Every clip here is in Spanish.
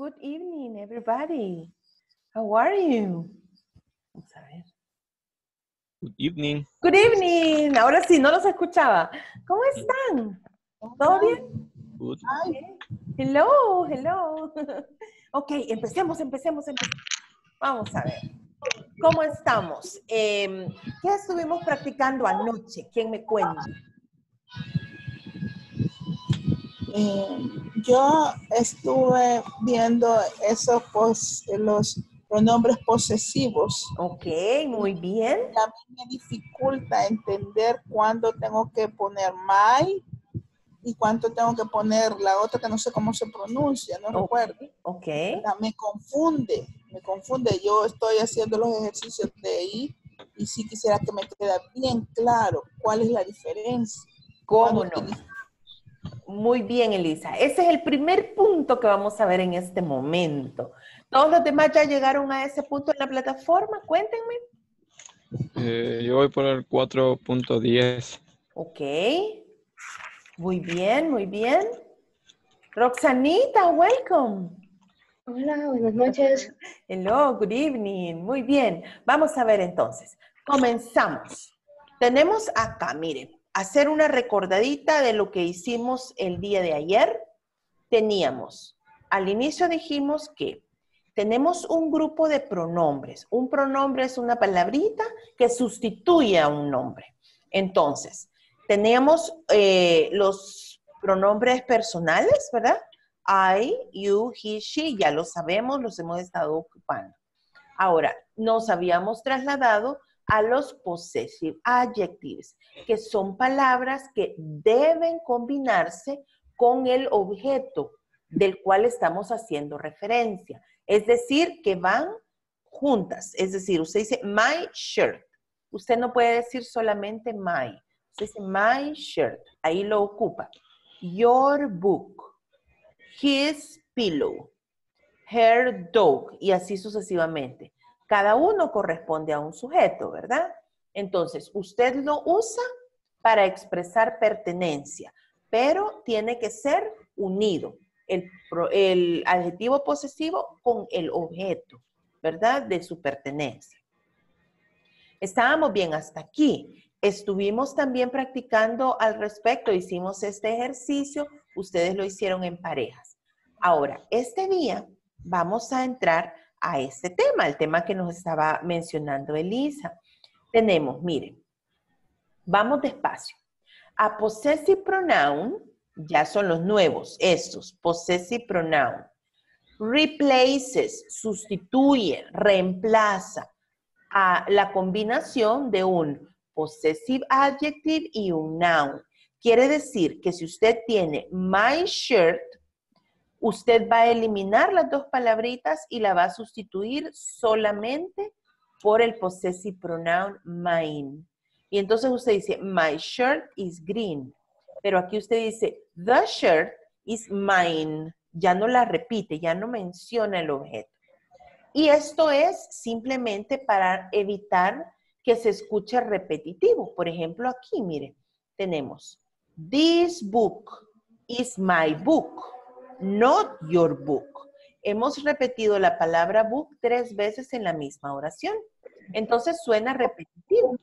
Good evening, everybody. How are you? Vamos a ver. Good evening. Good evening. Ahora sí, no los escuchaba. ¿Cómo están? ¿Todo bien? Good. Hello, hello. Ok, empecemos, empecemos, empecemos. Vamos a ver. ¿Cómo estamos? Em, ¿Qué estuvimos practicando anoche? ¿Quién me cuenta? Eh, yo estuve viendo esos pos- los pronombres posesivos. Ok, muy bien. Y a mí me dificulta entender cuándo tengo que poner my y cuánto tengo que poner la otra que no sé cómo se pronuncia, no Ok, recuerdo. ok. Me confunde, me confunde. Yo estoy haciendo los ejercicios de ahí y sí quisiera que me quede bien claro cuál es la diferencia. ¿Cómo no? Muy bien, Elisa. Ese es el primer punto que vamos a ver en este momento. ¿Todos los demás ya llegaron a ese punto en la plataforma? Cuéntenme. Eh, yo voy por el 4.10. Ok. Muy bien, muy bien. Roxanita, welcome. Hola, buenas noches. Hello, good evening. Muy bien. Vamos a ver entonces. Comenzamos. Tenemos acá, miren, hacer una recordadita de lo que hicimos el día de ayer. Teníamos, al inicio dijimos que tenemos un grupo de pronombres. Un pronombre es una palabrita que sustituye a un nombre. Entonces, teníamos eh, los pronombres personales, ¿verdad? I, you, he, she, ya lo sabemos, los hemos estado ocupando. Ahora, nos habíamos trasladado a los possessive adjectives, que son palabras que deben combinarse con el objeto del cual estamos haciendo referencia. Es decir, que van juntas. Es decir, usted dice my shirt. Usted no puede decir solamente my. Usted dice my shirt. Ahí lo ocupa. Your book his pillow, her dog, y así sucesivamente. Cada uno corresponde a un sujeto, ¿verdad? Entonces, usted lo usa para expresar pertenencia, pero tiene que ser unido el, adjetivo posesivo con el objeto, ¿verdad? De su pertenencia. Estábamos bien hasta aquí. Estuvimos también practicando al respecto, hicimos este ejercicio, ustedes lo hicieron en parejas. Ahora, este día vamos a entrar a este tema, el tema que nos estaba mencionando Elisa. Tenemos, miren, vamos despacio. A possessive pronoun, ya son los nuevos, estos, possessive pronoun. Replaces, sustituye, reemplaza a la combinación de un possessive adjective y un noun. Quiere decir que si usted tiene my shirt, usted va a eliminar las dos palabritas y la va a sustituir solamente por el possessive pronoun mine. Y entonces usted dice, my shirt is green. Pero aquí usted dice, the shirt is mine. Ya no la repite, ya no menciona el objeto. Y esto es simplemente para evitar que se escuche repetitivo. Por ejemplo, aquí, mire, tenemos, this book is my book, not your book. Hemos repetido la palabra book tres veces en la misma oración. Entonces suena repetitivo.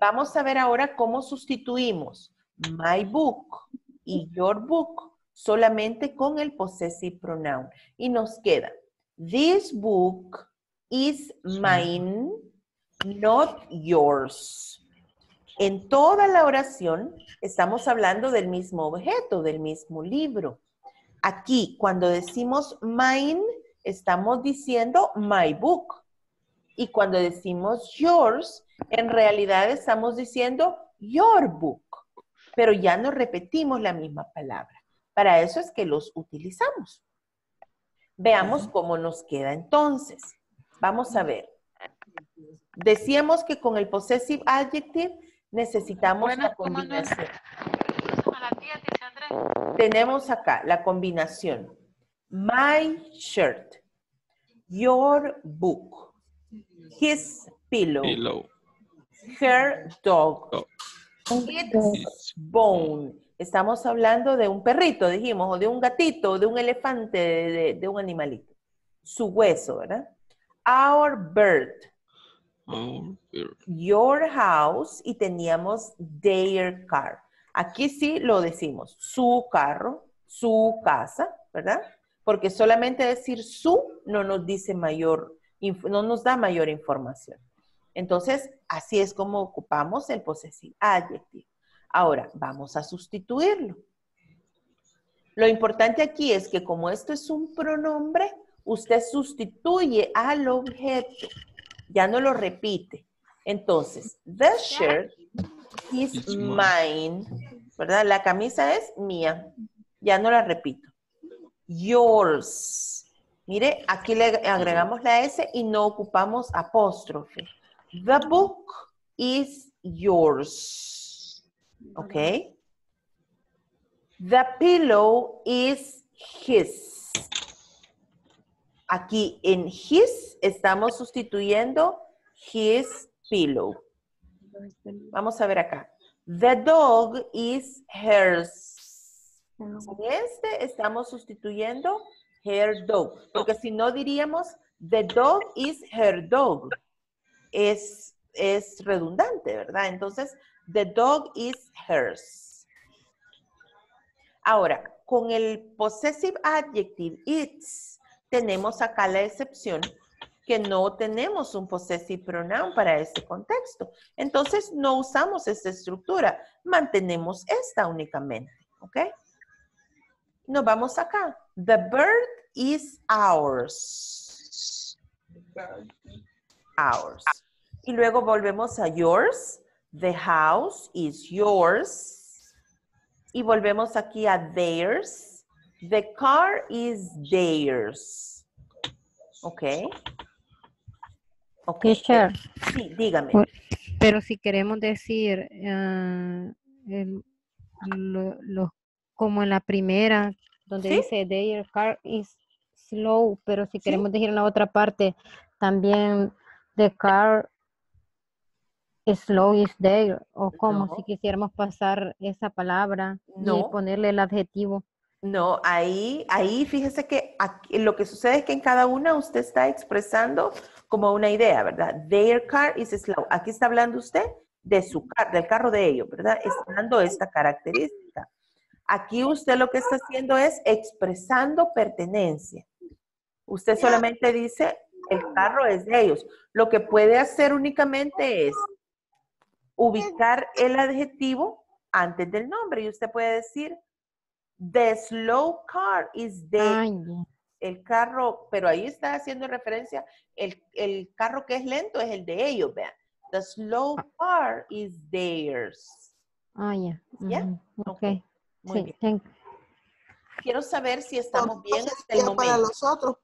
Vamos a ver ahora cómo sustituimos my book y your book solamente con el possessive pronoun. Y nos queda, this book is mine, not yours. En toda la oración estamos hablando del mismo objeto, del mismo libro. Aquí, cuando decimos mine, estamos diciendo my book. Y cuando decimos yours, en realidad estamos diciendo your book. Pero ya no repetimos la misma palabra. Para eso es que los utilizamos. Veamos cómo nos queda entonces. Vamos a ver. Decíamos que con el possessive adjective necesitamos Bueno, la ¿cómo no es? combinación. Tenemos acá la combinación. My shirt, your book, his pillow, Pillow. her dog, Dog. its bone. Estamos hablando de un perrito, dijimos, o de un gatito, o de un elefante, de, de- de un animalito. Su hueso, ¿verdad? Our bird, Our bird. your house, y teníamos their car. Aquí sí lo decimos, su carro, su casa, ¿verdad? Porque solamente decir su no nos dice mayor, no nos da mayor información. Entonces, así es como ocupamos el possessive adjective. Ahora, vamos a sustituirlo. Lo importante aquí es que como esto es un pronombre, usted sustituye al objeto, ya no lo repite. Entonces, the shirt is It's mine. mine, ¿verdad? La camisa es mía, ya no la repito. Yours. Mire, aquí le agregamos la S y no ocupamos apóstrofe. The book is yours. ¿Ok? The pillow is his. Aquí en his estamos sustituyendo his pillow. Vamos a ver acá. The dog is hers. En este estamos sustituyendo her dog, porque si no diríamos the dog is her dog. Es, es redundante, ¿verdad? Entonces, the dog is hers. Ahora, con el possessive adjective it's, tenemos acá la excepción que no tenemos un possessive pronoun para este contexto. Entonces, no usamos esta estructura, mantenemos esta únicamente, ¿ok? Nos vamos acá. The bird is ours. Ours. Y luego volvemos a yours. The house is yours. Y volvemos aquí a theirs. The car is theirs. ¿Ok? Ok. Teacher, Sí, dígame. Bueno. pero si queremos decir el- lo- lo- como en la primera, donde Sí. dice their car is slow, pero si queremos decir en la otra parte, también the car is slow is there, o como No. si quisiéramos pasar esa palabra No. y ponerle el adjetivo. No, ahí, ahí fíjese que aquí- lo que sucede es que en cada una usted está expresando como una idea, ¿verdad? Their car is slow. Aquí está hablando usted de su car, del carro de ellos, ¿verdad? Está dando esta característica. Aquí usted lo que está haciendo es expresando pertenencia. Usted solamente dice el carro es de ellos. Lo que puede hacer únicamente es ubicar el adjetivo antes del nombre y usted puede decir The slow car is the Ay, ya. el carro, pero ahí está haciendo referencia, el, el carro que es lento es el de ellos, vean. The slow car is theirs. Ah, ya. ¿Ya? Ok, Ok. Muy Sí, bien. thank- Quiero saber si estamos bien hasta el sería para momento. los otros.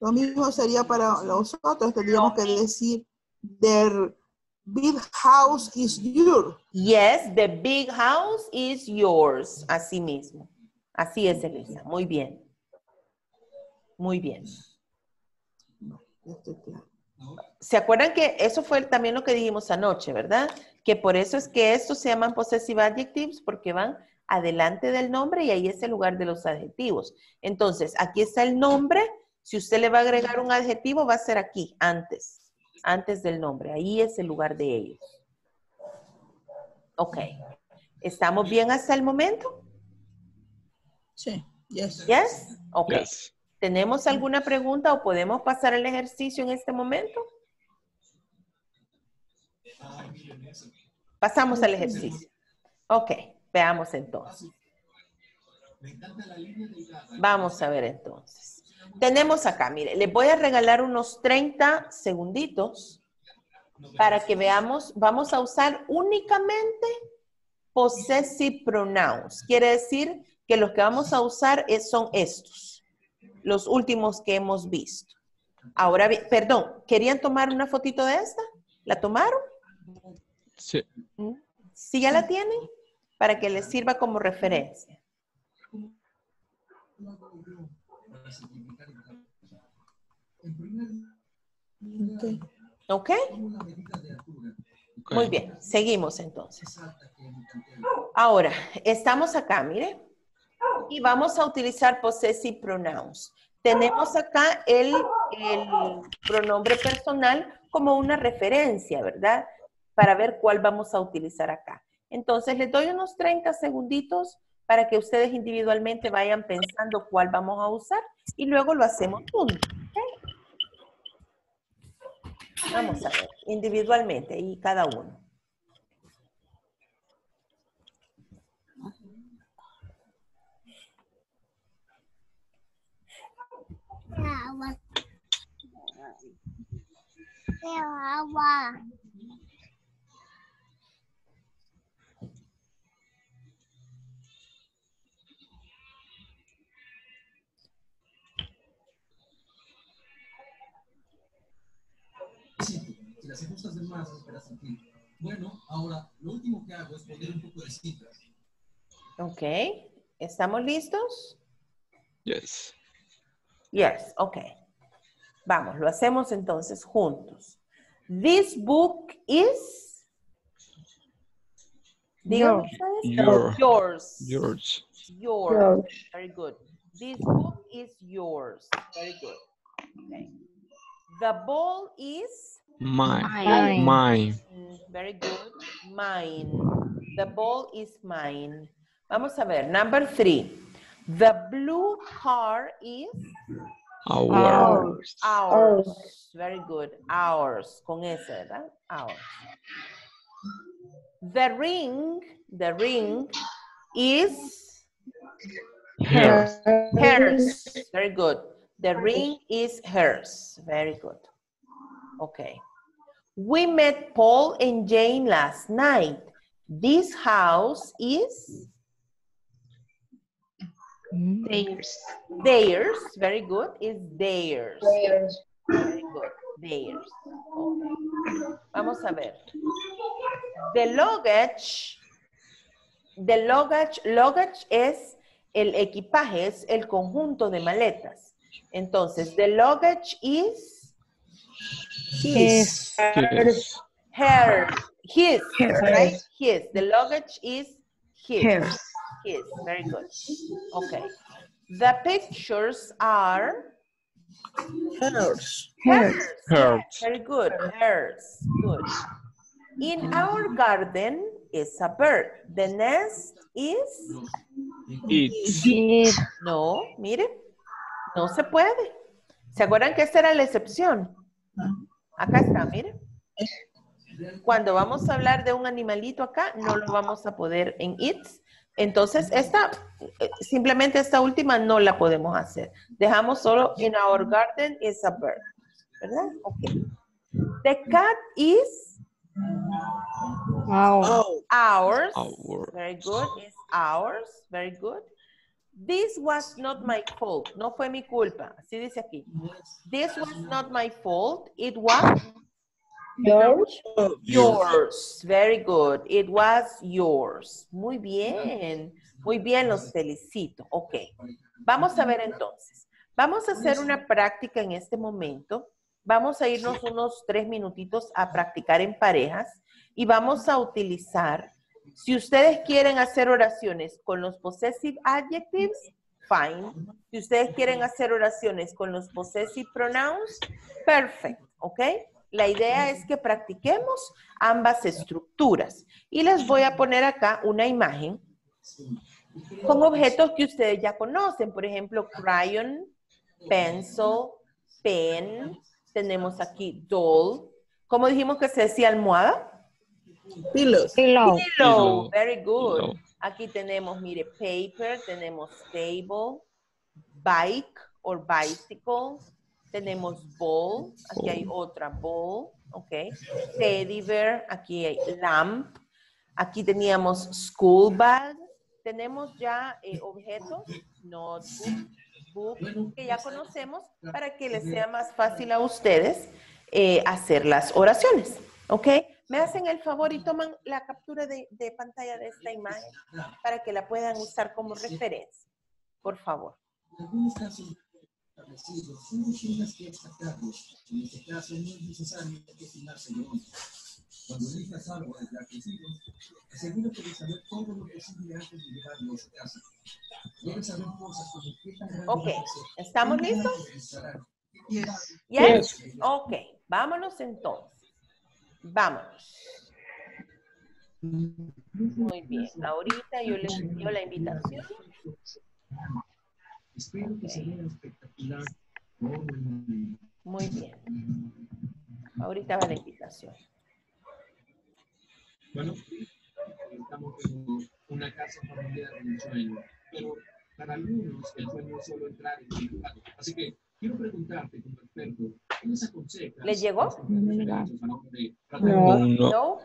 Lo mismo sería para los otros. Tendríamos que decir, their big house is yours. Yes, the big house is yours. Así mismo. Así es, Elisa. Muy bien. Muy bien. ¿Se acuerdan que eso fue también lo que dijimos anoche, verdad? Que por eso es que estos se llaman possessive adjectives porque van adelante del nombre y ahí es el lugar de los adjetivos. Entonces, aquí está el nombre. Si usted le va a agregar un adjetivo, va a ser aquí, antes, antes del nombre. Ahí es el lugar de ellos. Ok. ¿Estamos bien hasta el momento? Sí, yes. ¿Yes? Ok. Yes. ¿Tenemos alguna pregunta o podemos pasar el ejercicio en este momento? Pasamos al ejercicio. Ok, veamos entonces. Vamos a ver entonces. Tenemos acá, mire, les voy a regalar unos 30 segunditos para que veamos, vamos a usar únicamente possessive pronouns. Quiere decir que los que vamos a usar es- son estos, los últimos que hemos visto. Ahora, perdón, ¿querían tomar una fotito de esta? ¿La tomaron? Sí. ¿Sí ya la tienen? Para que les sirva como referencia. Ok. Muy bien, seguimos entonces. Ahora, estamos acá, mire, y vamos a utilizar possessive pronouns. Tenemos acá el, pronombre personal como una referencia, ¿verdad? Para ver cuál vamos a utilizar acá. Entonces, les doy unos 30 segunditos para que ustedes individualmente vayan pensando cuál vamos a usar y luego lo hacemos juntos. Vamos a ver, individualmente y cada uno. Agua. Quiero agua. Si las ajustas de más, esperas sentir. Bueno, ahora lo último que hago es poner un poco de citras. Ok, ¿estamos listos? Yes. Yes, ok. Vamos, lo hacemos entonces juntos. This book is... Ustedes. Your. Yours. Yours. Yours. Very good. This book is yours. Very good. Okay. The ball is Mine. Mine. Mine. mm, very good. Mine. The ball is mine. Vamos a ver. Number three. The blue car is Ours. ours. Very good. Ours. Con ¿verdad? Ours. The ring, the ring is Hers. hers. Very good. The ring is hers. Very good. Okay. We met Paul and Jane last night. This house is Theirs. theirs. Very good. Is theirs. Very good. Theirs. Okay. Vamos a ver. The luggage. The luggage. Luggage es el equipaje, es el conjunto de maletas. Entonces, the luggage is His. His. her, his, right? His. The luggage is his. His. Very good. Okay. The pictures are Hers. hers. Hers. Very good. Hers. Good. In our garden is a bird. The nest is It. It. no, mire, no se puede. ¿Se acuerdan que esta era la excepción? Acá está, mire. Cuando vamos a hablar de un animalito acá, no lo vamos a poder en its. Entonces, esta, eh, simplemente esta última no la podemos hacer. Dejamos solo in our garden is a bird. ¿Verdad? Ok. The cat is ours. Ours. Very good. It's ours. Very good. This was not my fault. No fue mi culpa. Así dice aquí. This was not my fault. It was Yours. yours. Very good. It was yours. Muy bien. Muy bien, los felicito. Ok. Vamos a ver entonces. Vamos a hacer una práctica en este momento. Vamos a irnos unos tres minutitos a practicar en parejas y vamos a utilizar, si ustedes quieren hacer oraciones con los possessive adjectives, fine. Si ustedes quieren hacer oraciones con los possessive pronouns, perfect, ¿ok? La idea es que practiquemos ambas estructuras. Y les voy a poner acá una imagen con objetos que ustedes ya conocen. Por ejemplo, crayon, pencil, pen. Tenemos aquí doll. ¿Cómo dijimos que se decía almohada? Pillow. Pillow. Pillow. Very good. Pillow. Aquí tenemos, mire, paper, tenemos table, bike or bicycle, tenemos ball, aquí hay otra ball, ok. Teddy bear, aquí hay lamp, aquí teníamos school bag, tenemos ya eh, objetos, notebook, book, que ya conocemos para que les sea más fácil a ustedes eh, hacer las oraciones, ok. Me hacen el favor y toman la captura de, de pantalla de esta imagen para que la puedan usar como referencia. Por favor. Que destacarlos. En este caso no es necesario. Cuando elijas algo desde artículos, asegúrate de saber todo lo posible antes de llevarlo a casa. Debes saber cosas como qué tan Ok, ¿estamos listos? Yes. Yes? Ok, vámonos entonces. Vámonos. Muy bien, ahorita yo les envío la invitación. Espero que se vea espectacular. Muy bien. Ahorita va la invitación. Bueno, estamos como una casa familiar en el sueño, pero para algunos el sueño es solo entrar en el lugar. Así que quiero preguntarte como experto, ¿qué les aconsejas? ¿Les llegó? No. No.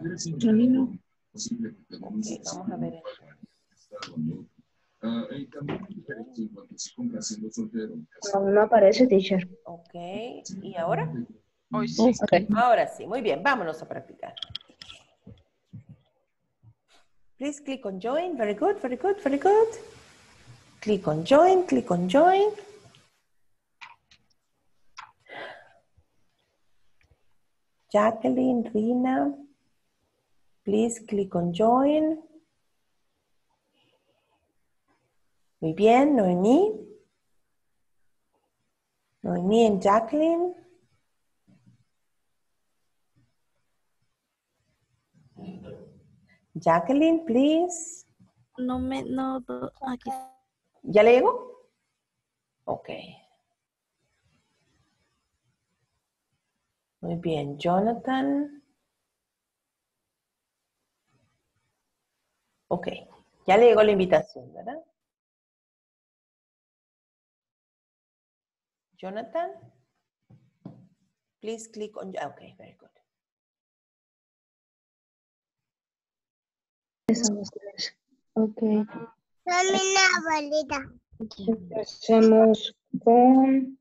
No aparece, teacher. Ok, ¿y ahora? Hoy sí. Ok. Ahora sí, muy bien, vámonos a practicar. Please click on join. Very good, very good, very good. Click on join, click on join. Jacqueline, Rina, please click on join. Muy bien, Noemí. Noemí and Jacqueline. Jacqueline, please. No me, no, aquí. ¿Ya le llegó? Ok. Muy bien, Jonathan. Ok, ya le llegó la invitación, ¿verdad? Jonathan, please click on, ah, ok, very good. Empezamos tres. Ok. Dame una bolita. Empecemos con.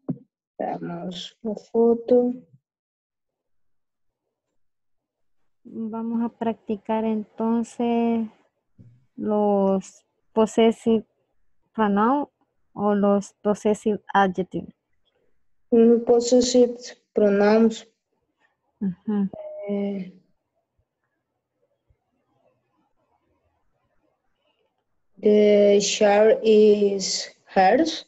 Damos la foto. Vamos a practicar entonces los possessive pronoun o los possessive adjectives. Possessive pronouns. Ujú. eh, the chair is hers.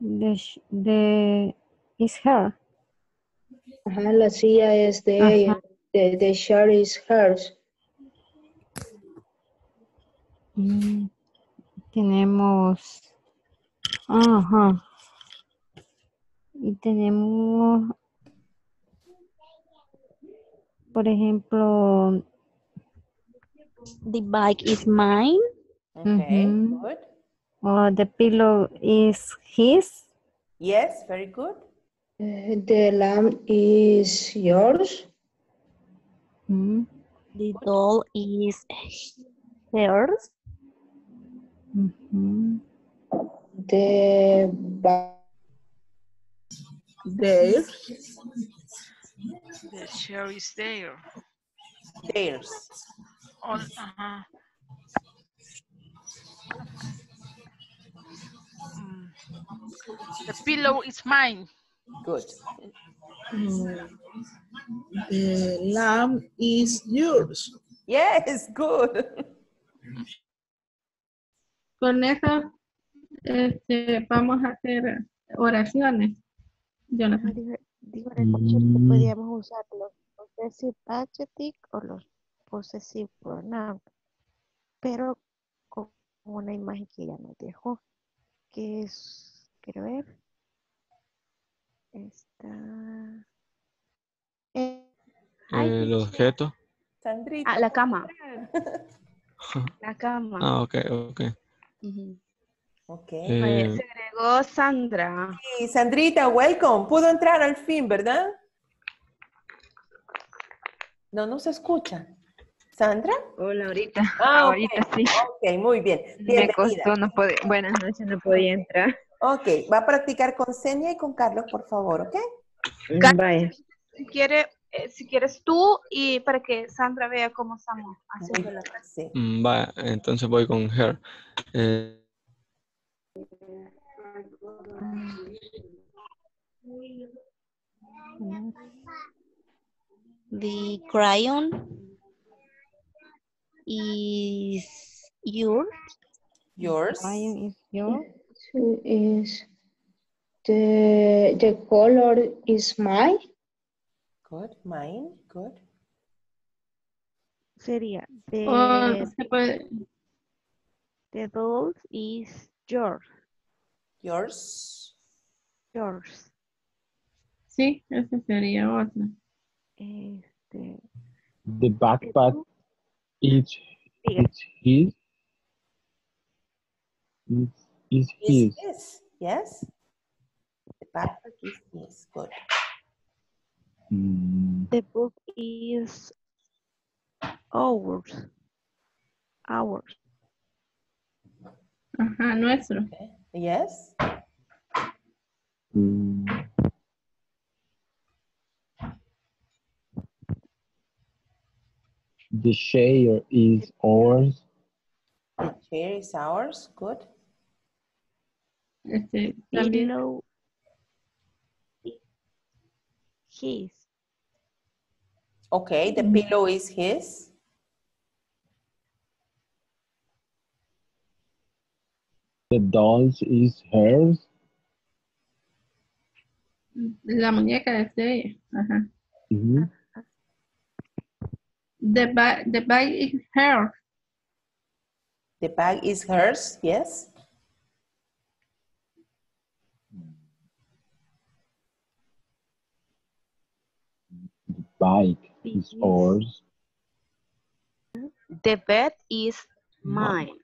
The, the is her. Ajá, la silla es de Ajá. ella. The, the chair is hers. Mm, Tenemos. Ajá. Y tenemos. Por ejemplo, The bike is mine. Okay, good. or the pillow is his. Yes, very good. Eh, the lamp is yours. Mm, The doll is hers. The There. The chair is there. Theirs. Mm. The pillow is mine. Good. The lamb is yours. Yes, good. Con eso este, vamos a hacer oraciones. Jonathan. Digo, digo era teacher que podíamos usar los possessive adjective o los possessive pronoun, pero con una imagen que ya nos dejó, que es, quiero ver, está, eh, El objeto. Sandrita. ah, la cama, la cama. Ah, ok, ok. Ujú. Ok. Eh, Se agregó Sandra. Y Sandrita, welcome. Pudo entrar al fin, ¿verdad? No nos escucha. ¿Sandra? Hola, ahorita. Ah, ahorita sí. Ok, muy bien. Me costó, no podía. Buenas noches, no podía entrar. Ok, va a practicar con Senia y con Carlos, por favor, ¿ok? Vaya. Si, quiere, eh, si quieres tú y para que Sandra vea cómo estamos haciendo la Sí. mm, va, entonces voy con her. Eh, The crayon is yours. Yours. Crayon is yours. Is the the color is mine. Good. Mine. Good. Sería the, oh, O se the doll is yours. Yours. Yours. sí, ese sería otro. Este, The backpack is, diga, is his. Is, is Is his. his. Yes. The backpack is his. Good. Mm, the book is ours. Ours. Ajá, nuestro. Okay. Yes. mm. The chair is ours. The chair is ours. Good. Este, también, Pillow his. Okay. The pillow is his. The dolls is hers. la muñeca es de ella. Ajá. Mhm. The bag, the bag is her. The bag is hers. Yes. The bike is Yes. ours. The bed is mine.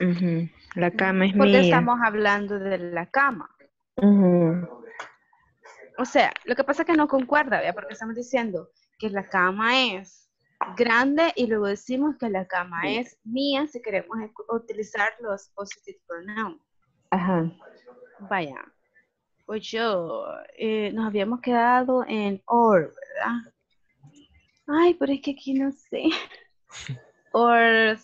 Ujú, La cama es Porque mía. estamos hablando de la cama. Ujú. O sea, lo que pasa es que no concuerda, ¿vea? Porque estamos diciendo que la cama es grande y luego decimos que la cama es mía si queremos utilizar los positive pronouns. Ajá. Vaya, pues yo, eh, nos habíamos quedado en or, ¿verdad? Ay, pero es que aquí no sé. Or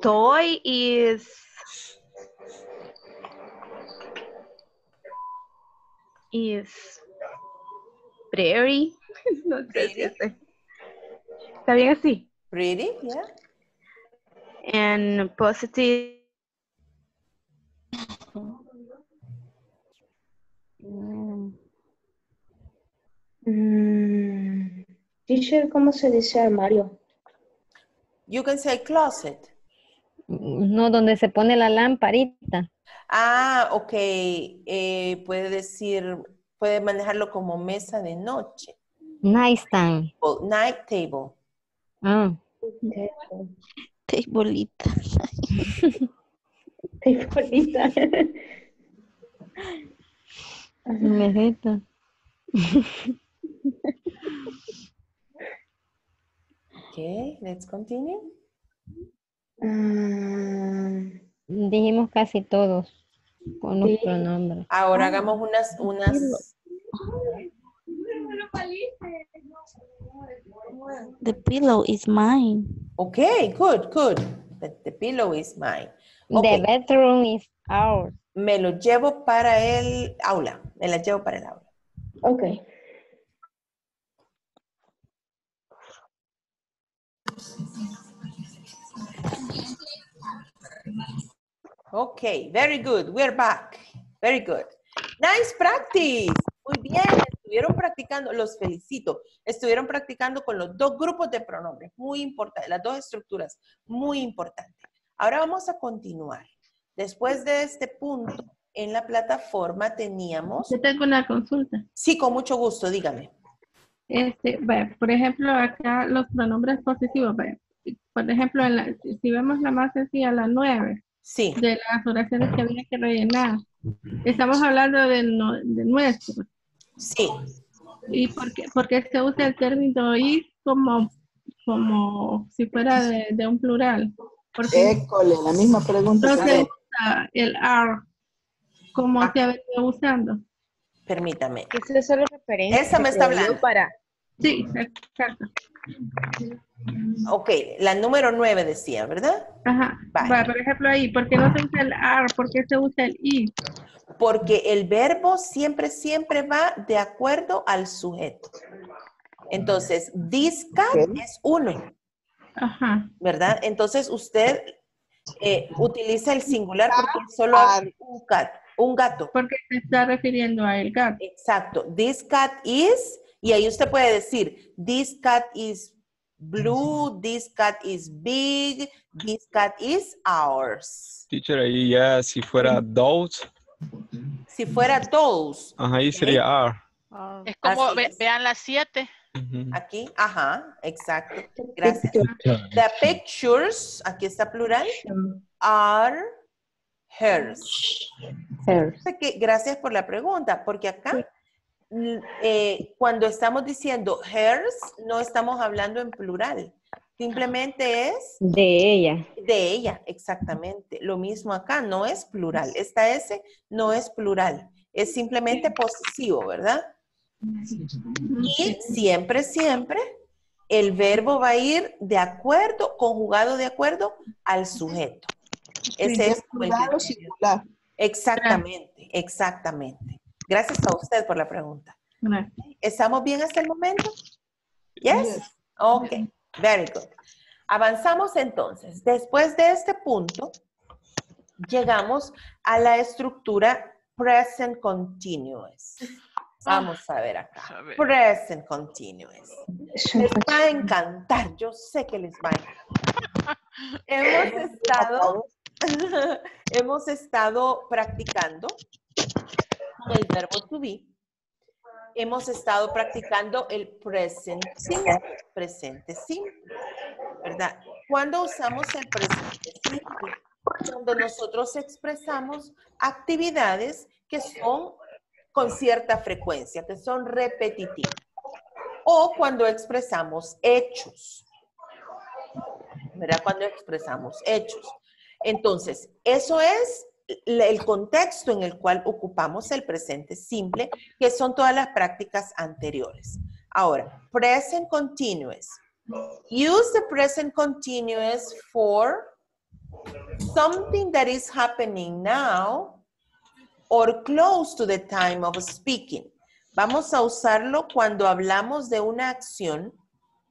toy is is prairie. No sé si ese- ¿Está bien así? Pretty. Yeah. And positive Mm, Mm, teacher, ¿cómo se dice armario? You can say closet. No, donde se pone la lamparita. Ah, ok. Eh, puede decir, puede manejarlo como mesa de noche. Nightstand. O night table. Ah, Tableita. Tableita. Okay, let's continue. Mm, Dijimos casi todos con los Sí. pronombres. Ahora hagamos unas, unas. The pillow is mine. Okay, good, good. The, the pillow is mine. The Okay, bedroom is ours. me lo llevo para el aula. Me la llevo para el aula. ok. Okay, very good. We're back. Very good. Nice practice. Muy bien. Estuvieron practicando, los felicito. Estuvieron practicando con los dos grupos de pronombres. Muy importante. Las dos estructuras. Muy importante. Ahora vamos a continuar. Después de este punto, en la plataforma teníamos. Yo tengo una consulta. Sí, con mucho gusto, dígame. Este, vaya, por ejemplo, acá los pronombres posesivos, vaya. Por ejemplo, en la- si vemos la más sencilla, la 9, Sí. de las oraciones que había que rellenar. Estamos hablando de, no- de nuestro. Sí. ¿Y por qué, por qué se usa el término is como, como si fuera de, de un plural? Porque École, la misma pregunta no se usa el are como se ha venido usando. Permítame. Eso es solo referencia. Elsa me está hablando. Para, Sí, exacto. Ok, la número 9 decía, ¿verdad? Ajá. Vale. Va, por ejemplo, ahí, ¿por qué no se usa el are? ¿Por qué se usa el is? Porque el verbo siempre, siempre va de acuerdo al sujeto. Entonces, this cat es uno, Ajá. ¿verdad? Entonces, usted eh, utiliza el singular porque solo hay un cat, un gato. Porque se está refiriendo a el gato. Exacto. This cat is, y ahí usted puede decir, this cat is blue, this cat is big, this cat is ours. Teacher, ahí ya si fuera those, Si fuera those, ajá, ahí sería are. Es como, ve- vean las siete. aquí, ajá, exacto. Gracias. The pictures, aquí está plural, are hers. Gracias por la pregunta, porque acá, eh, cuando estamos diciendo hers, no estamos hablando en plural. Simplemente es De ella. de ella, exactamente. Lo mismo acá, no es plural. Esta S no es plural, es simplemente posesivo, ¿verdad? Y siempre, siempre, el verbo va a ir de acuerdo, conjugado de acuerdo al sujeto. Ese es el plural o singular. Exactamente, exactamente. Gracias a usted por la pregunta. ¿Estamos bien hasta el momento? Yes? Ok, very good. Avanzamos entonces. Después de este punto, llegamos a la estructura present continuous. Vamos a ver acá. Present continuous. Les va a encantar, yo sé que les va a encantar. Hemos estado, hemos estado practicando el verbo to be. Hemos estado practicando el present presente simple, ¿verdad? Cuando usamos el presente simple, cuando nosotros expresamos actividades que son con cierta frecuencia, que son repetitivas. O cuando expresamos hechos. ¿Verdad? Cuando expresamos hechos. Entonces, eso es el contexto en el cual ocupamos el presente simple, que son todas las prácticas anteriores. Ahora, present continuous. Use the present continuous for something that is happening now or close to the time of speaking. Vamos a usarlo cuando hablamos de una acción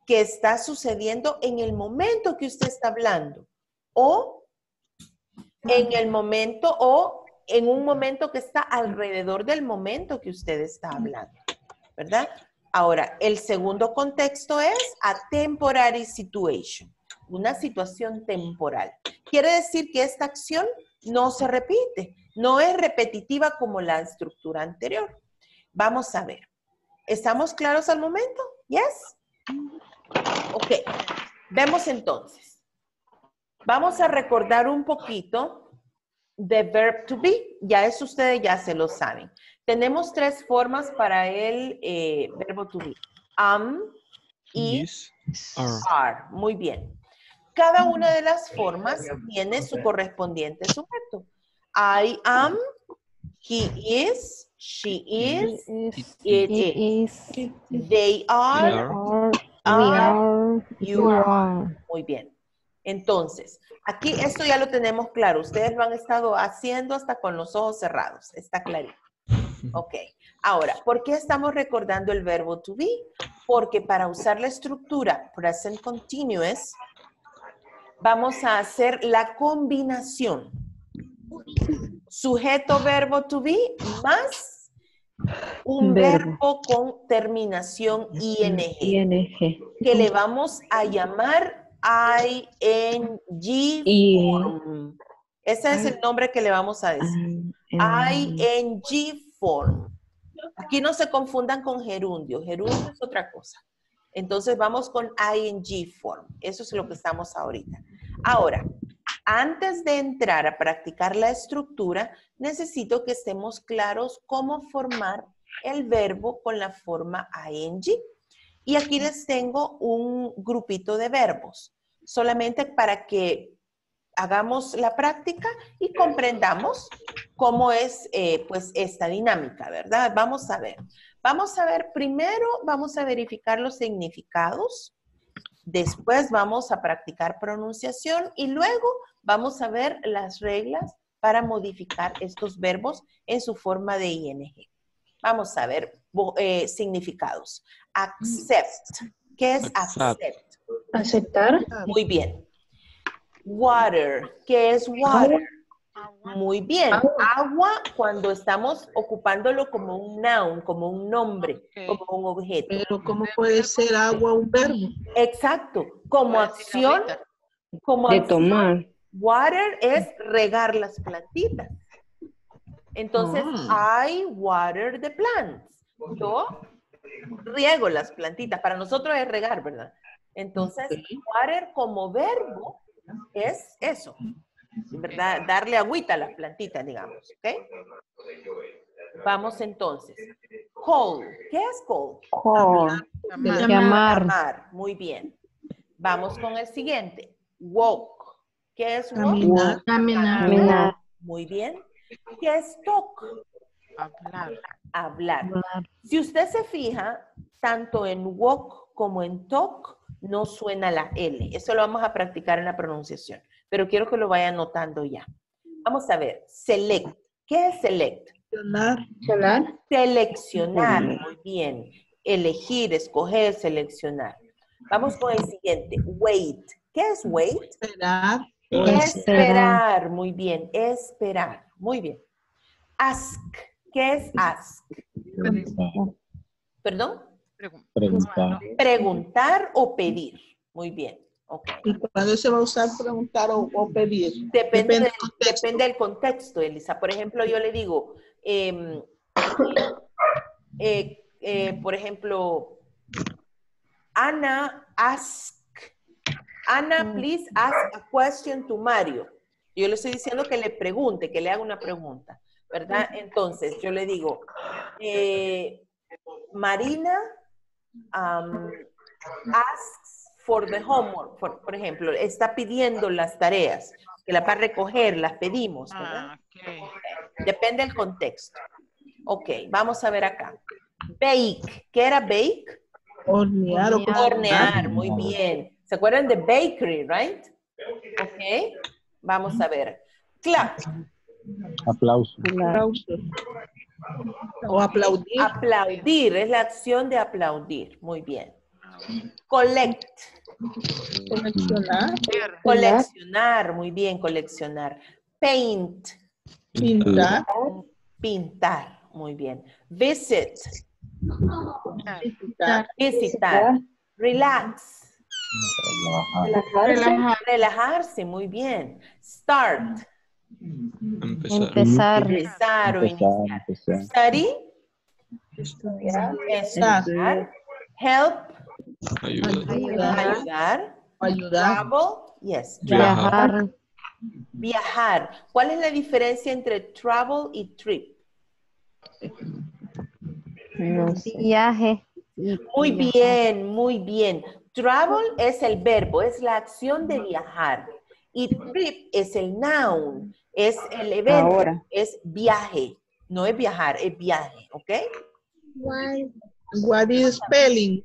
que está sucediendo en el momento que usted está hablando o en el momento o en un momento que está alrededor del momento que usted está hablando, ¿verdad? Ahora, el segundo contexto es a temporary situation, una situación temporal. Quiere decir que esta acción no se repite, no es repetitiva como la estructura anterior. Vamos a ver. ¿Estamos claros al momento? ¿Yes? Ok. Vemos entonces. Vamos a recordar un poquito de verb to be. Ya eso ustedes ya se lo saben. Tenemos tres formas para el eh, verbo to be. Am, is, are. are. Muy bien. Cada una de las formas tiene su correspondiente sujeto. I am, he is, she is, it is. They are, are, you are. Muy bien. Entonces, aquí esto ya lo tenemos claro. Ustedes lo han estado haciendo hasta con los ojos cerrados. Está clarito. Ok. Ahora, ¿por qué estamos recordando el verbo to be? Porque para usar la estructura present continuous, vamos a hacer la combinación. Sujeto verbo to be más un Verbo. verbo con terminación ing ING. que le vamos a llamar ing form. Ese es el nombre que le vamos a decir. ing form. Aquí no se confundan con gerundio. Gerundio es otra cosa. Entonces vamos con ing form. Eso es lo que estamos ahorita. Ahora, antes de entrar a practicar la estructura, necesito que estemos claros cómo formar el verbo con la forma ing. Y aquí les tengo un grupito de verbos, solamente para que hagamos la práctica y comprendamos cómo es eh, pues esta dinámica, ¿verdad? Vamos a ver. Vamos a ver, primero vamos a verificar los significados, después vamos a practicar pronunciación y luego vamos a ver las reglas para modificar estos verbos en su forma de ing. Vamos a ver, eh, significados. Accept. ¿Qué es Accept. Aceptar. Muy bien. Water. ¿Qué es water? Muy bien. Agua cuando estamos ocupándolo como un noun, como un nombre, como un objeto. Pero ¿cómo puede ser agua un verbo? Exacto. Como acción, como De acción, tomar. water es regar las plantitas. Entonces, I water the plants. Yo riego las plantitas. Para nosotros es regar, ¿verdad? Entonces, water como verbo es eso, ¿verdad? Darle agüita a las plantitas, digamos, ¿ok? Vamos entonces. Call. ¿Qué es call? Call. Llamar. Llamar. Muy bien. Vamos con el siguiente. Walk. ¿Qué es walk? Caminar. Caminar. Caminar. Muy bien. ¿Qué es talk? Hablar. Hablar. Si usted se fija, tanto en walk como en talk no suena la L. Eso lo vamos a practicar en la pronunciación, pero quiero que lo vaya anotando ya. Vamos a ver. Select. ¿Qué es select? Seleccionar. Seleccionar. Seleccionar. Muy bien. Elegir, escoger, seleccionar. Vamos con el siguiente. Wait. ¿Qué es wait? Esperar. Esperar. Muy bien. Esperar. Muy bien. Ask. ¿Qué es ask? ¿Perdón? Preguntar. Preguntar o pedir. Muy bien. Ok. ¿Y cuándo se va a usar preguntar o, o pedir? Depende, Depende del, contexto. depende del contexto, Elisa. Por ejemplo, yo le digo, em, eh, eh, por ejemplo, Ana, ask, Ana, please ask a question to Mario. Yo le estoy diciendo que le pregunte, que le haga una pregunta, ¿verdad? Entonces, yo le digo, eh, Marina um, asks for the homework, por, por ejemplo, está pidiendo las tareas, que las va a recoger, las pedimos, ¿verdad? Ah. Depende del contexto. Ok, vamos a ver acá. Bake. ¿Qué era bake? Hornear o Hornear. Hornear, muy bien. ¿Se acuerdan de bakery, right? Ok, vamos a ver. Clap. Aplauso. Aplauso. O aplaudir. Aplaudir, es la acción de aplaudir. Muy bien. Collect. Coleccionar. Coleccionar, muy bien, coleccionar. Paint. Pintar. Pintar, muy bien. Visit. Visitar. Visitar. Relax. Relajarse. Relajarse, muy bien. Start. Empezar. Empezar. Empezar o Empezar, iniciar. empezar. Study. Estudiar. Estudiar. Help. Ayuda. Ayudar. Ayudar. Travel. Yes. Viajar. Viajar. ¿Cuál es la diferencia entre travel y trip? No sé. Viaje. Muy bien, muy bien. Travel es el verbo, es la acción de viajar. Y trip es el noun, es el evento, Ahora. es viaje. No es viajar, es viaje, ¿ok? What is spelling?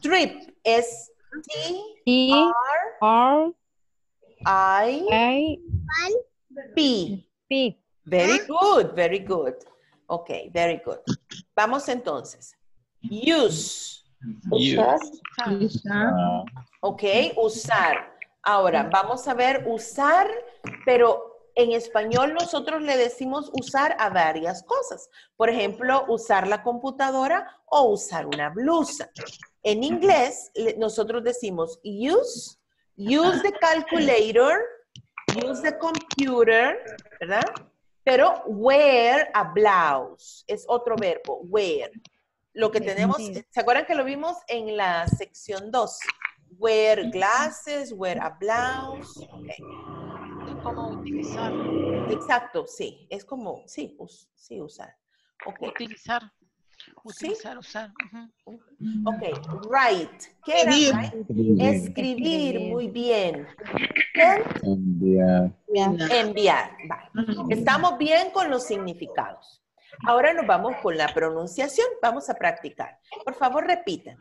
Trip es T, R, T-I-P. I, P. Very good, very good. Ok, very good. Vamos entonces. Use. Usar. Usar. Ok, usar. Ahora, vamos a ver usar, pero en español nosotros le decimos usar a varias cosas. Por ejemplo, usar la computadora o usar una blusa. En inglés, nosotros decimos use, use the calculator, use the computer, ¿verdad? Pero wear a blouse es otro verbo, wear. Lo que tenemos, ¿se acuerdan que lo vimos en la sección 2? Wear glasses, wear a blouse. Es como utilizar. Exacto, sí, es como, sí, us- sí, usar. Utilizar. Utilizar, usar. ujú. ok, write. ¿Qué era Escribir. write? escribir, Escribir, muy bien. Enviar, enviar. Vale. Estamos bien con los significados. Ahora nos vamos con la pronunciación. Vamos a practicar. Por favor. Accept.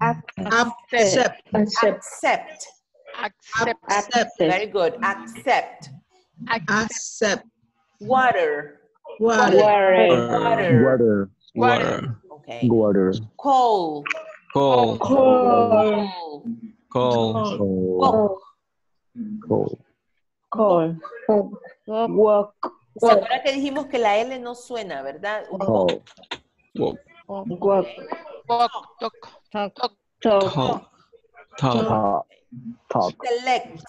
Accept. Accept. Accept. Accept. Very good. Accept. Accept. Water. Water. Water. Water. Okay. Water. Coal. Coal. Coal. Coal. Coal. Coal. Coal. Walk. ¿Se acuerda que dijimos que la L no suena, verdad? Coal. Walk. Walk. Walk, talk, Talk. talk, Talk. Talk. Talk. Talk. Talk. Select.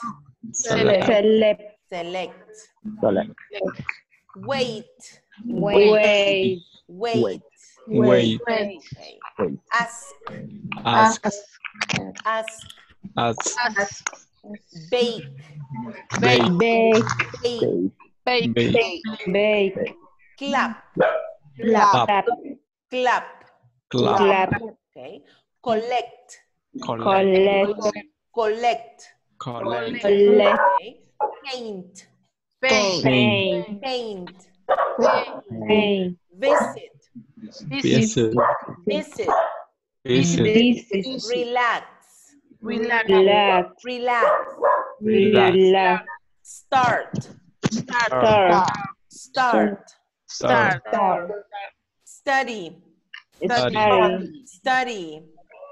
Select. Select. Select. Select. Wait. Wait. Wait. Wait. Okay. Wait. Ask. Ask. Ask. Ask. ask, Bake. Bake. Bake. Bake. bake, Bake. Bake. Clap. Clap. Clap. Clap. Clap. Clap. Okay. Collect. Collect. Collect. Collect. Collect. Collect. Okay. Paint. paint, Paint. Paint. Paint. Visit. Visit. Visit. Visit. Visit. Relax. relax, Relax. Relax. Relax. Start. Start. Start. start, Start. Study. Study. Study.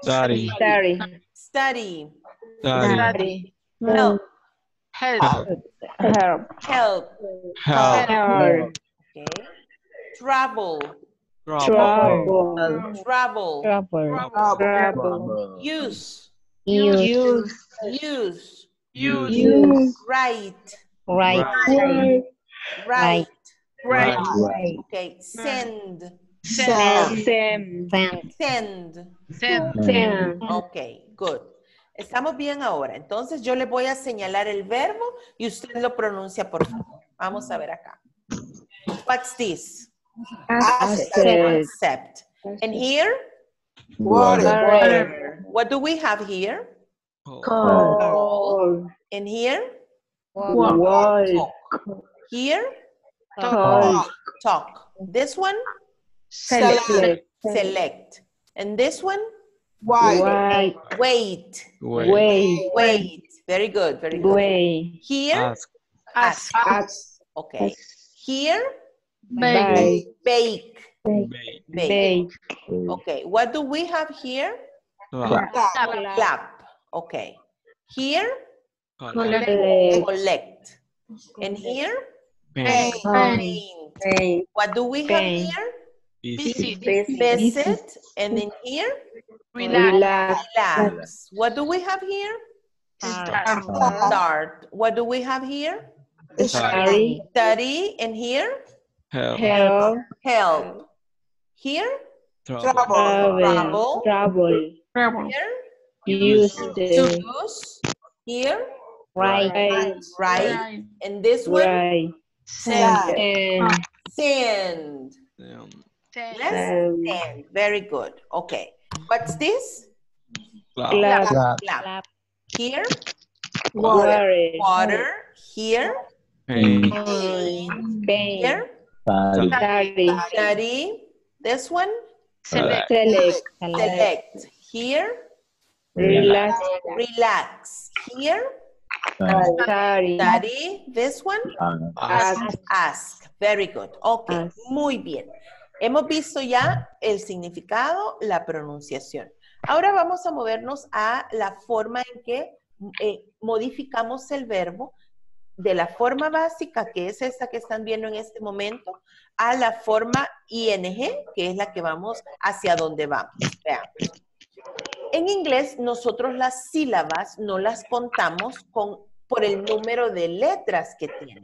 Study. Study. Study. Study. Study. Help. help, Help. Help. Help. Help. Okay. Travel. Trouble. Trouble. Travel. Trouble. Trouble. Use. Use. Use. Use. use, Use. Write. Right. Right. Write. right, Right. Okay. Send. send, Send. Send. Send. send, Send. Ok, good. Estamos bien ahora. Entonces yo le voy a señalar el verbo y usted lo pronuncia, por favor. Vamos a ver acá. What's this? Accept. And here, Water. what do we have here? Call. And here, Wall. here, Call. talk. This one, Select. select. And this one, White. wait. Wait. Wait. Wait. Very good, very good. Wait. Here, Ask. ask, Ask. okay. Here, bake, Bake. bake. Bake. Bake. Bake. Okay, what do we have here? Clap. Clap. Okay. Here, Collect. Collect. collect. And here, Paint. paint. Paint. What do we have here? Visit. visit, Visit. And then here, relax, Relax. relax. What do we have here? start, Start. What do we have here? Study. Study. And here, Help. Help. help. Here, Trouble. Travel. Travel. travel, here, Use the use. Here, Right. right. right. And this one, Right. send. And Send. Send, Yes, um, send. Very good. Okay. What's this? clap. clap. Clap. Clap. Clap. Here, Water. water. Here, Paint. paint. Paint. Here, Study. Study. study. This one, select, Select. Select. select. Here, Relax. relax. Here, Study. study. This one, Ask. Ask. ask. Very good. Ok, Ask. muy bien. Hemos visto ya el significado, la pronunciación. Ahora vamos a movernos a la forma en que eh, modificamos el verbo de la forma básica, que es esta que están viendo en este momento, a la forma ing, que es la que vamos hacia donde vamos. Veamos. En inglés, nosotros las sílabas no las contamos con, por el número de letras que tienen,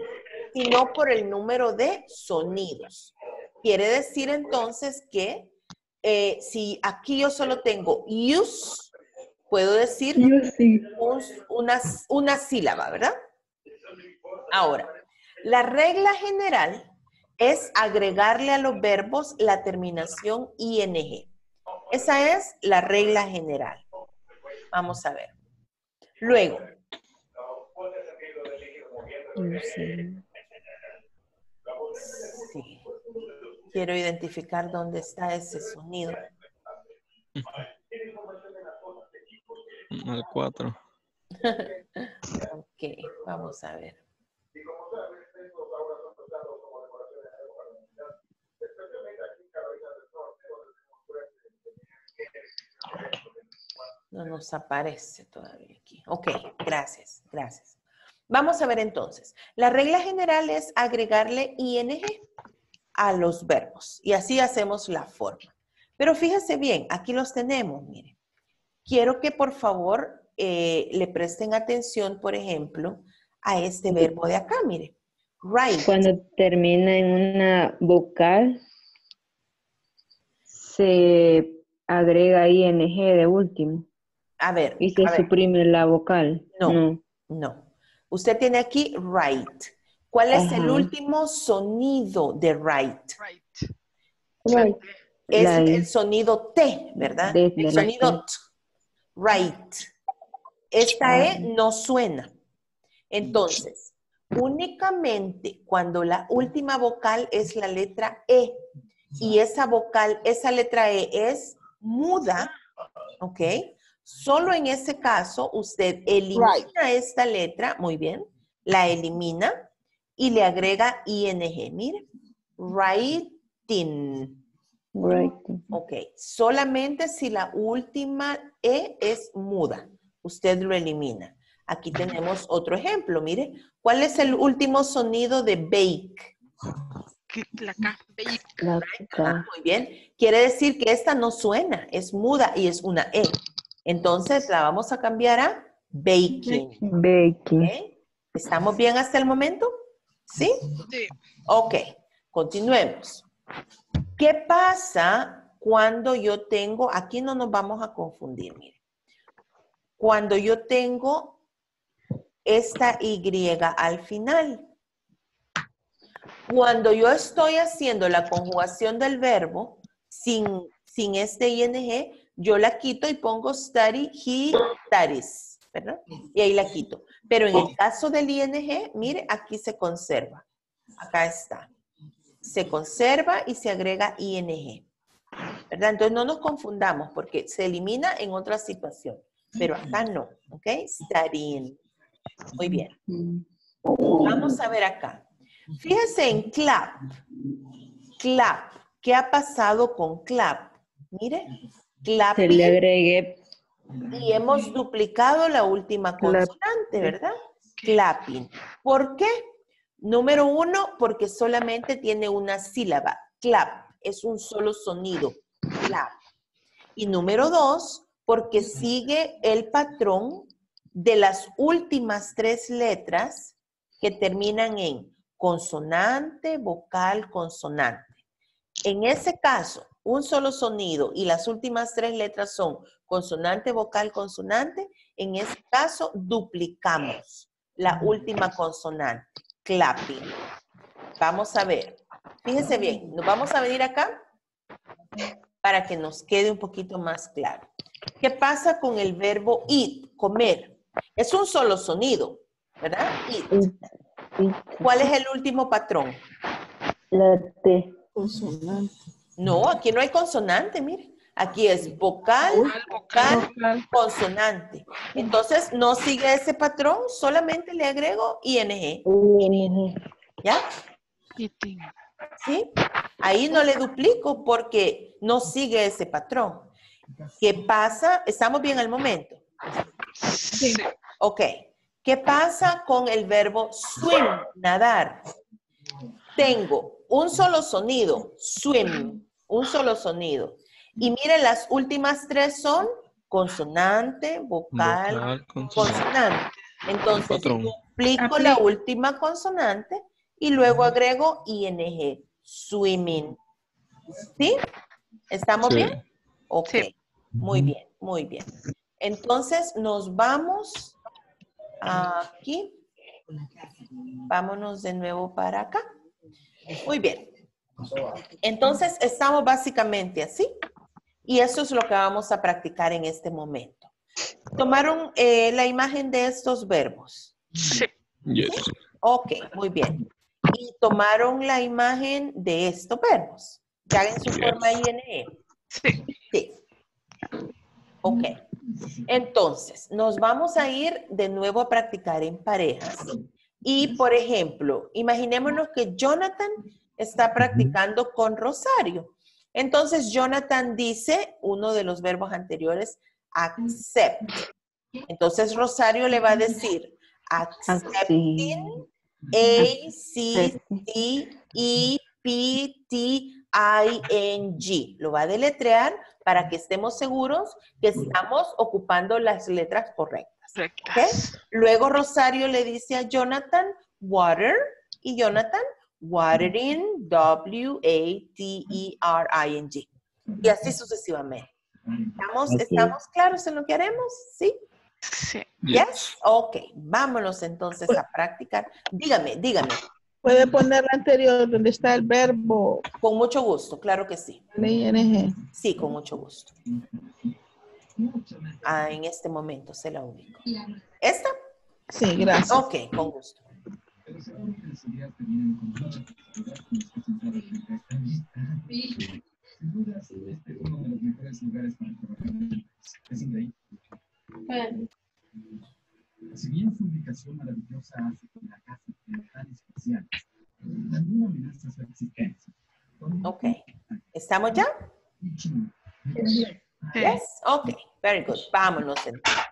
sino por el número de sonidos. Quiere decir entonces que eh, si aquí yo solo tengo use, puedo decir un- una, una sílaba, ¿verdad? Ahora, la regla general es agregarle a los verbos la terminación ing. Esa es la regla general. Vamos a ver. Luego, sí, Quiero identificar dónde está ese sonido. Al 4. ok, vamos a ver. No nos aparece todavía aquí. Ok, gracias, gracias. Vamos a ver entonces. La regla general es agregarle ING a los verbos y así hacemos la forma. Pero fíjese bien, aquí los tenemos, miren. Quiero que por favor eh, le presten atención, por ejemplo, a este verbo de acá, mire. Right. Cuando termina en una vocal, se agrega ing de último. A ver, Y se ver. suprime la vocal. No. No. Usted tiene aquí right. ¿Cuál es el último sonido de right? Right. Es La el E. sonido T, ¿verdad? De- el sonido T. Right. Esta Ah. E no suena. Entonces, únicamente cuando la última vocal es la letra E y esa vocal, esa letra E es muda, ¿ok? Solo en ese caso usted elimina esta letra, muy bien, la elimina y le agrega ing. Mire, writing. Right. Ok, solamente si la última E es muda, usted lo elimina. Aquí tenemos otro ejemplo, mire. ¿Cuál es el último sonido de bake? La K, bake. La Ah, muy bien. Quiere decir que esta no suena, es muda y es una E. Entonces la vamos a cambiar a baking. Baking. ¿Estamos bien hasta el momento? ¿Sí? Sí. Ok, continuemos. ¿Qué pasa cuando yo tengo, aquí no nos vamos a confundir, mire. Cuando yo tengo esta Y al final. Cuando yo estoy haciendo la conjugación del verbo sin, sin este ing, yo la quito y pongo study, he, studies, ¿verdad? Y ahí la quito. Pero en el caso del ing, mire, aquí se conserva. Acá está. Se conserva y se agrega ing. ¿Verdad? Entonces no nos confundamos porque se elimina en otra situación, pero acá no, ¿ok? Studying. Muy bien. Vamos a ver acá. Fíjense en clap. Clap. ¿Qué ha pasado con clap? Mire, Se le agregue y hemos duplicado la última consonante, ¿verdad? Clapping. ¿Por qué? Número uno, porque solamente tiene una sílaba. Clap. Es un solo sonido. Clap. Y número dos, porque sigue el patrón de las últimas tres letras que terminan en consonante, vocal, consonante. En ese caso, un solo sonido y las últimas tres letras son consonante, vocal, consonante. En ese caso, duplicamos la última consonante, clapping. Vamos a ver. Fíjense bien, nos vamos a venir acá para que nos quede un poquito más claro. ¿Qué pasa con el verbo eat, comer? Es un solo sonido, ¿verdad? Eat. ¿Cuál es el último patrón? la T. Consonante. No, aquí no hay consonante, mire. Aquí es vocal, vocal, consonante. Entonces, no sigue ese patrón, solamente le agrego ing. ¿Ya? ¿Sí? Ahí no le duplico porque no sigue ese patrón. ¿Qué pasa? ¿Estamos bien al momento? Sí. Ok. ¿Qué pasa con el verbo swim, nadar? Tengo un solo sonido, swim, un solo sonido. Y miren, las últimas tres son consonante, vocal, Vocal, consonante. consonante. Entonces, Patrón. duplico la última consonante y luego agrego ing, swimming. ¿Sí? ¿Estamos Sí. bien? Ok, muy bien, muy bien. Entonces, nos vamos aquí. Vámonos de nuevo para acá. Muy bien. Entonces, estamos básicamente así. Y eso es lo que vamos a practicar en este momento. ¿Tomaron eh, la imagen de estos verbos? Sí. Yes. Ok, muy bien. Y tomaron la imagen de estos verbos. Ya en su forma INE. Sí. Sí. Ok. Entonces, nos vamos a ir de nuevo a practicar en parejas. Y, por ejemplo, imaginémonos que Jonathan está practicando con Rosario. Entonces, Jonathan dice, uno de los verbos anteriores, accept. Entonces Rosario le va a decir accepting, A, C, C, E, P, T, I, N, G. Lo va a deletrear para que estemos seguros que estamos ocupando las letras correctas. Luego Rosario le dice a Jonathan, water, y Jonathan, watering, W, A, T, E, R, I, N, G. Y así sucesivamente. ¿Estamos, Ok. ¿Estamos claros en lo que haremos? ¿Sí? Sí. Yes. Ok, vámonos entonces a practicar. Dígame, dígame. Puede poner la anterior donde está el verbo. Con mucho gusto, claro que sí. ING. Sí, con mucho gusto. Ah, en este momento se la ubico. ¿Esta? Sí, gracias. Ok, con gusto. Pero seguro que las ideas te vienen con mucha facilidad con los que sentados frente a esta lista. Sin duda, este es uno de los mejores lugares para trabajar en el país. Es increíble. Si bien su ubicación maravillosa hace que la casa sea tan especial, también amenaza su existencia. Ok. ¿Estamos ya? Yes. Ok, very good. Vámonos entonces.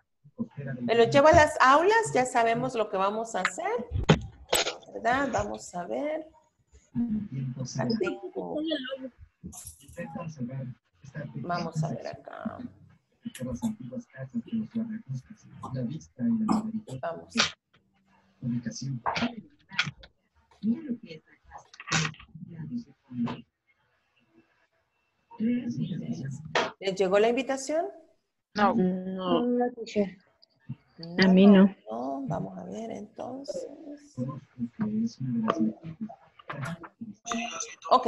Me lo llevo a las aulas, ya sabemos lo que vamos a hacer. ¿Verdad? Vamos a ver. Vamos a ver acá. La Vamos. ¿Les llegó la invitación? No. No. No. A mí no. No, vamos a ver entonces. Ok.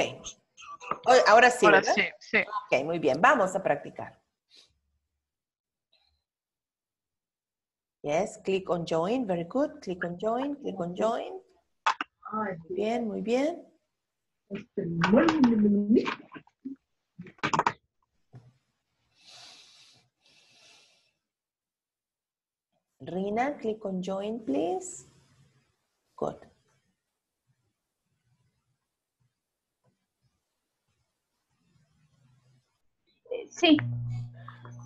Oye, Ahora sí, Ahora ¿verdad? sí, sí. Ok, muy bien. Vamos a practicar. Yes, click on join. Very good. Click on join. Click on join. Muy bien, muy bien. Rina, click on join, please. Good. Sí.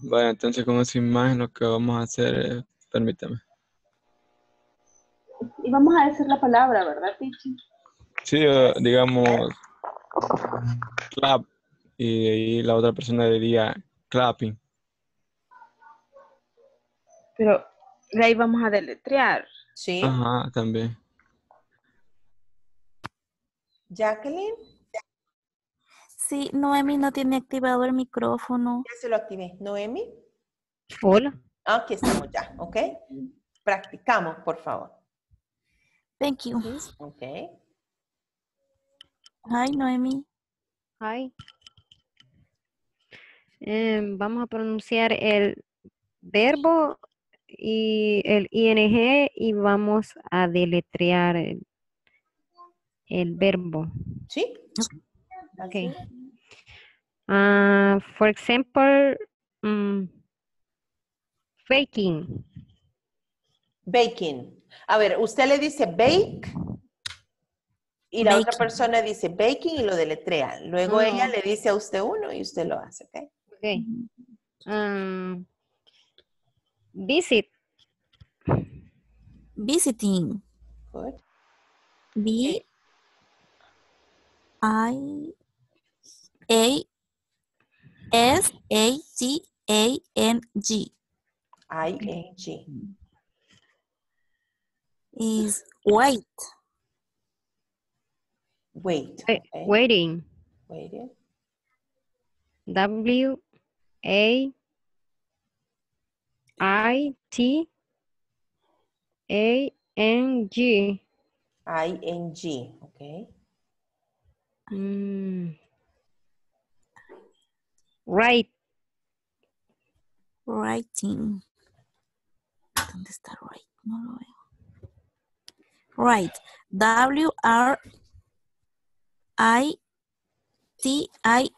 Vaya, entonces con esa imagen lo que vamos a hacer es, permítame. Y vamos a decir la palabra, ¿verdad, Pichi? Sí, eh, digamos, clap, y ahí la otra persona diría clapping. Pero de ahí vamos a deletrear. Sí. Ajá, también. Jacqueline, Sí, Noemi no tiene activado el micrófono. ya se lo activé. Noemi, Hola. aquí estamos ya, ¿ok? Practicamos, por favor. Thank you. Ok. Hi, Noemi. Hi. Em, vamos a pronunciar el verbo y el ing y vamos a deletrear el, el verbo. ¿Sí? Okay. Ah, for example, mm, baking. Baking. A ver, usted le dice bake y la otra persona dice baking y lo deletrea. Luego Ah. ella le dice a usted uno y usted lo hace, ¿ok? Okay. Um, visit. Visiting. Good. B I A S A T A N G I-N-G. is wait. Wait. Wait- ok. Waiting. Waiting. W A I T A N G. I-N-G, ok. Mm. Right. Writing. ¿Dónde está right? No lo veo. Right. W R I T I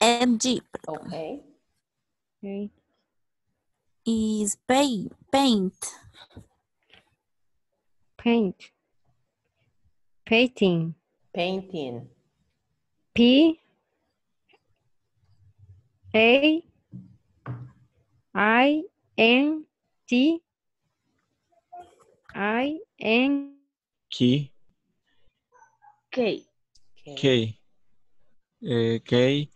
N G Ok. Okay. is paint. Paint. Paint. Painting. Painting. P A I N T I N K, K. K, eh, K,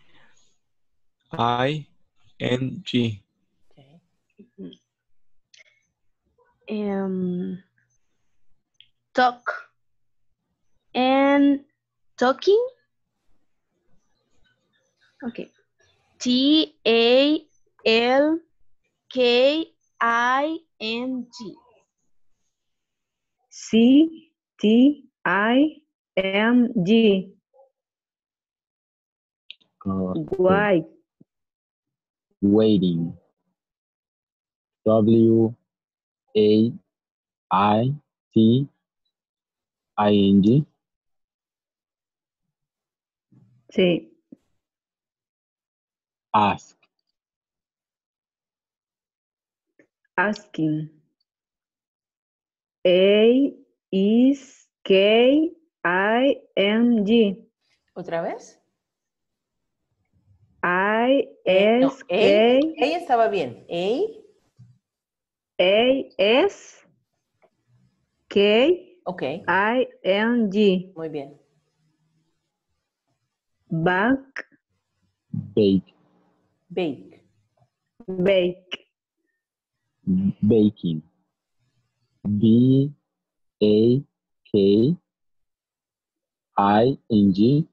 I, N, G. Um, talk. And talking. Okay. T A L K I N G. C T I M G. White. Waiting. W A I T I N G. Sí. Ask. Asking. A is K I M G. ¿Otra vez? I Eh, no, S A, K A estaba bien. A, A S K ok, I N G. muy bien. Back Bake. Bake, bake. Baking. B A K I N G.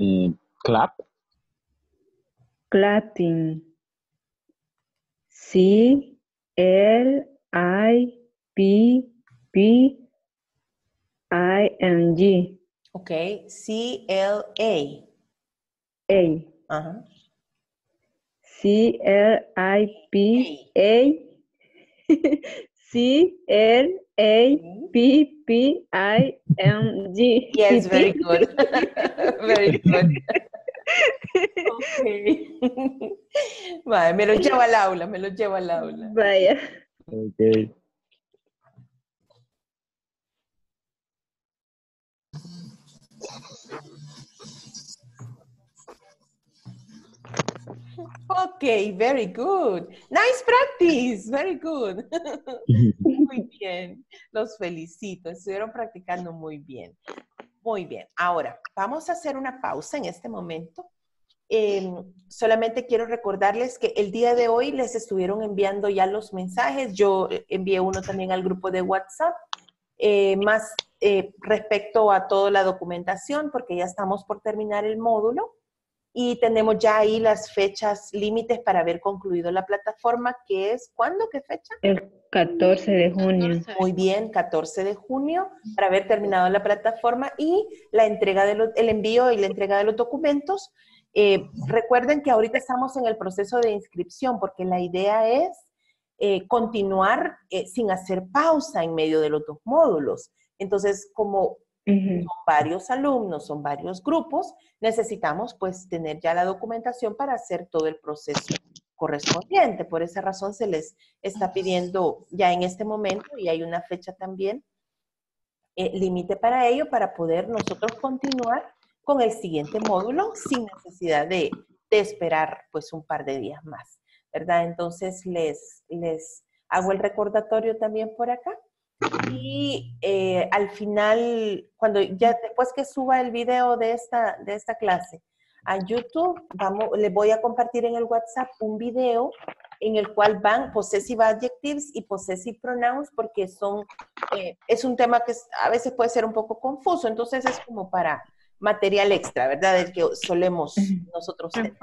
Eh, clap. Clapping. C L I P P I N G. ok. C, L, A. A. Ajá. C L I P A C L A P P I N G. Yes, very good. very good. Ok. Vale, me lo llevo al aula, me lo llevo al aula. Vaya. Okay. Ok, very good. Nice practice, very good. Muy bien, los felicito, estuvieron practicando muy bien. Muy bien, ahora vamos a hacer una pausa en este momento. Eh, solamente quiero recordarles que el día de hoy les estuvieron enviando ya los mensajes. Yo eh, envié uno también al grupo de WhatsApp, eh, más eh, respecto a toda la documentación, porque ya estamos por terminar el módulo y tenemos ya ahí las fechas límites para haber concluido la plataforma, que es, ¿cuándo? ¿Qué fecha? El 14 de junio. Muy bien, 14 de junio, para haber terminado la plataforma y la entrega de los, el envío y la entrega de los documentos. Eh, recuerden que ahorita estamos en el proceso de inscripción porque la idea es eh, continuar eh, sin hacer pausa en medio de los dos módulos. Entonces, como son varios alumnos, son varios grupos, necesitamos pues tener ya la documentación para hacer todo el proceso correspondiente. Por esa razón se les está pidiendo ya en este momento y hay una fecha también eh, límite para ello, para poder nosotros continuar con el siguiente módulo sin necesidad de, de esperar pues un par de días más, ¿verdad? Entonces les, les hago el recordatorio también por acá. Y eh, al final, cuando ya después que suba el video de esta, de esta clase a YouTube, vamos, les voy a compartir en el WhatsApp un video en el cual van possessive adjectives y possessive pronouns porque son, eh, es un tema que a veces puede ser un poco confuso, entonces es como para material extra, ¿verdad? Del que solemos nosotros tener.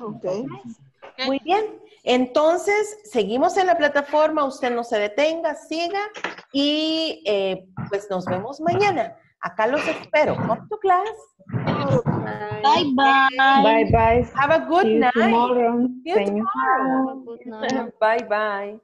Ok. Muy bien. Entonces, seguimos en la plataforma, usted no se detenga, siga y eh, pues nos vemos mañana. Acá los espero. Come to class. Bye bye. Bye bye. Have a good See you night. tomorrow. See you. tomorrow. Bye bye.